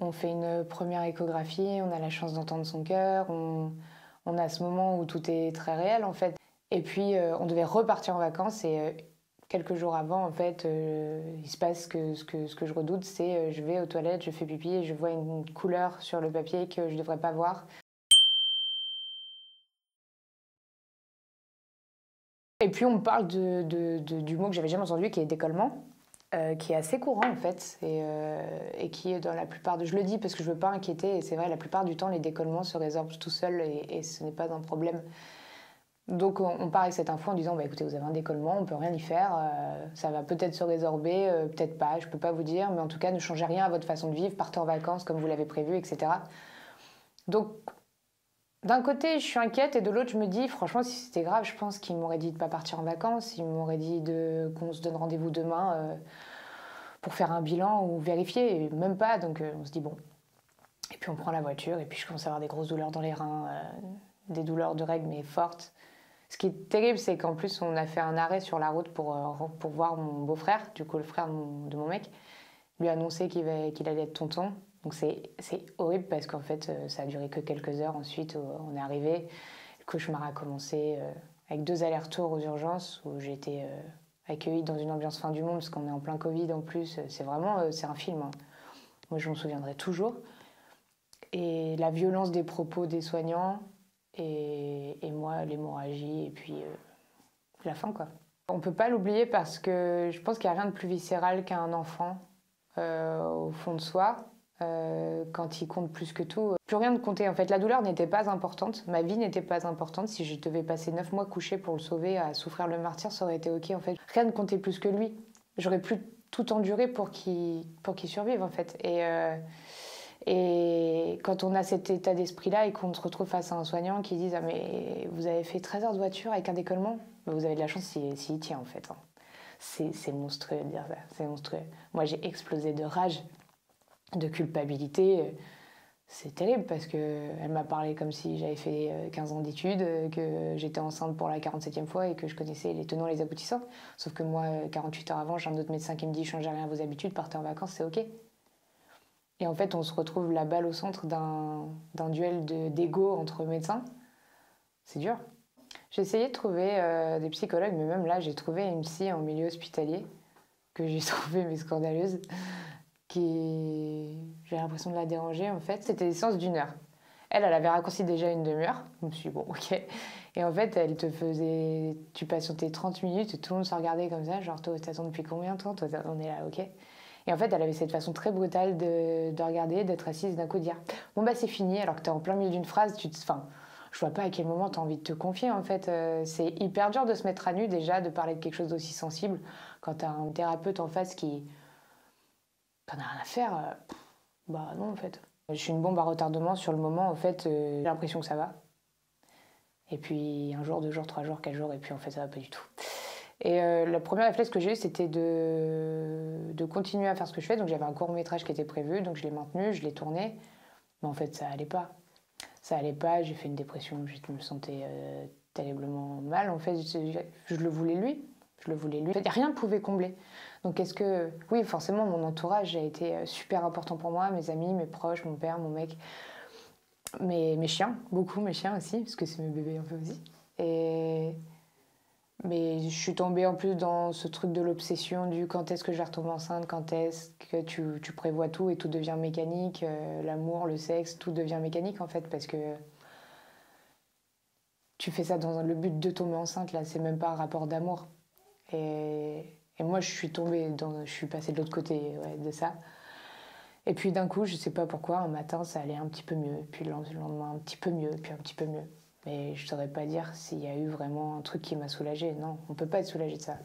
On fait une première échographie, on a la chance d'entendre son cœur, on, a ce moment où tout est très réel en fait. Et puis euh, on devait repartir en vacances et euh, quelques jours avant en fait euh, il se passe que ce que, je redoute c'est je vais aux toilettes, je fais pipi et je vois une couleur sur le papier que je ne devrais pas voir. Et puis on parle de, du mot que j'avais jamais entendu qui est décollement. Euh, qui est assez courant en fait et, euh, et, qui est dans la plupart de... Je le dis parce que je veux pas inquiéter et c'est vrai la plupart du temps les décollements se résorbent tout seuls et, ce n'est pas un problème. Donc on, part avec cette info en disant bah, écoutez vous avez un décollement, on peut rien y faire, euh, ça va peut-être se résorber, peut-être pas, je peux pas vous dire, mais en tout cas ne changez rien à votre façon de vivre, partez en vacances comme vous l'avez prévu, etc. Donc d'un côté, je suis inquiète et de l'autre, je me dis, franchement, si c'était grave, je pense qu'il m'aurait dit de ne pas partir en vacances, il m'aurait dit de, qu'on se donne rendez-vous demain euh, pour faire un bilan ou vérifier, et même pas. Donc euh, on se dit, bon. Et puis on prend la voiture, et puis je commence à avoir des grosses douleurs dans les reins, euh, des douleurs de règles, mais fortes. Ce qui est terrible, c'est qu'en plus, on a fait un arrêt sur la route pour, pour voir mon beau-frère, du coup, le frère de mon, mec, lui annoncer qu'il, qu'il allait être tonton. Donc c'est horrible parce qu'en fait, euh, ça a duré que quelques heures. Ensuite, euh, on est arrivé. Le cauchemar a commencé euh, avec deux allers-retours aux urgences où j'ai été accueillie dans une ambiance fin du monde parce qu'on est en plein Covid en plus. C'est vraiment, c'est un film. Hein. Moi, je m'en souviendrai toujours. Et la violence des propos des soignants et, moi, l'hémorragie et puis la fin, quoi. On peut pas l'oublier parce que je pense qu'il n'y a rien de plus viscéral qu'un enfant au fond de soi. Euh, quand il compte plus que tout. Plus rien ne comptait en fait. La douleur n'était pas importante, ma vie n'était pas importante. Si je devais passer neuf mois couché pour le sauver, à souffrir le martyr, ça aurait été ok en fait. Rien ne comptait plus que lui. J'aurais plus tout enduré pour qu'il qu'il survive en fait. Et euh, et quand on a cet état d'esprit-là et qu'on se retrouve face à un soignant qui dit ah mais vous avez fait 13 heures de voiture avec un décollement, vous avez de la chance s'il tient en fait. Hein. C'est monstrueux de dire ça, c'est monstrueux. Moi j'ai explosé de rage de culpabilité. C'est terrible parce qu'elle m'a parlé comme si j'avais fait 15 euh, ans d'études, euh, que j'étais enceinte pour la 47e fois et que je connaissais les tenants et les aboutissants. Sauf que moi, 48 euh, heures avant, j'ai un autre médecin qui me dit changez rien à vos habitudes, partez en vacances, c'est OK. Et en fait, on se retrouve la balle au centre d'un duel d'ego entre médecins. C'est dur. J'ai essayé de trouver des psychologues, mais même là, j'ai trouvé une psy en milieu hospitalier que j'ai trouvé mais scandaleuse qui j'ai l'impression de la déranger en fait. C'était des séances d'une heure. Elle, elle avait raccourci déjà une demi-heure. Je me suis dit, bon, ok. Et en fait, elle te faisait. Tu patientais 30 minutes tout le monde se regardait comme ça, genre, toi, t'attends depuis combien de temps? Toi, on est là, ok. Et en fait, elle avait cette façon très brutale de, de regarder, d'être assise, d'un coup dire, bon, bah, c'est fini, alors que t'es en plein milieu d'une phrase, tu te. Enfin, je vois pas à quel moment tu as envie de te confier en fait. Euh, c'est hyper dur de se mettre à nu déjà, de parler de quelque chose d'aussi sensible quand tu as un thérapeute en face qui, t'en as rien à faire. Euh, bah non, en fait. Je suis une bombe à retardement sur le moment, en fait, euh, j'ai l'impression que ça va. Et puis un jour, deux jours, trois jours, quatre jours, et puis en fait, ça va pas du tout. Et euh, le premier réflexe que j'ai eu, c'était de, de continuer à faire ce que je fais. Donc j'avais un court métrage qui était prévu, donc je l'ai maintenu, je l'ai tourné. Mais en fait, ça allait pas. Ça allait pas, j'ai fait une dépression, je me sentais terriblement mal. En fait, je le voulais lui, je le voulais lui. rien ne pouvait combler. Donc est-ce que... Oui, forcément, mon entourage a été euh, super important pour moi, mes amis, mes proches, mon père, mon mec, mes, mes chiens, beaucoup mes chiens aussi, parce que c'est mes bébés un peu aussi. Et... Mais je suis tombée en plus dans ce truc de l'obsession du quand est-ce que je vais retomber enceinte, quand est-ce que tu, tu, prévois tout et tout devient mécanique, euh, l'amour, le sexe, tout devient mécanique en fait, parce que tu fais ça dans le but de tomber enceinte, là, c'est même pas un rapport d'amour. Et, moi, je suis tombée, dans, je suis passée de l'autre côté de ça. Et puis d'un coup, je ne sais pas pourquoi, un matin, ça allait un petit peu mieux, puis le lendemain, un petit peu mieux, puis un petit peu mieux. Mais je ne saurais pas dire s'il y a eu vraiment un truc qui m'a soulagée. Non, on peut pas être soulagé de ça.